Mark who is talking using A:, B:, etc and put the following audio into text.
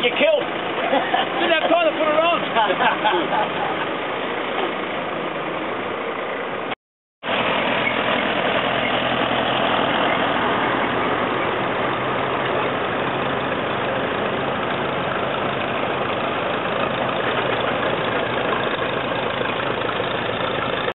A: You got